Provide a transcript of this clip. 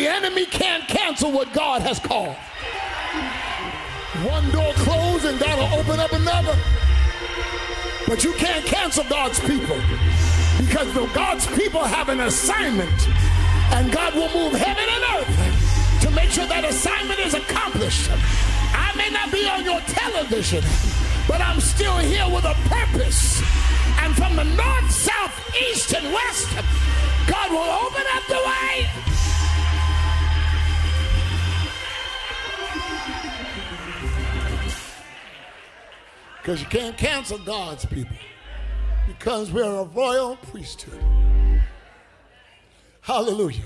the enemy can't cancel what God has called. One door closed and God will open up another. But you can't cancel God's people because the God's people have an assignment and God will move heaven and earth to make sure that assignment is accomplished. I may not be on your television, but I'm still here with Because you can't cancel God's people. Because we're a royal priesthood. Hallelujah.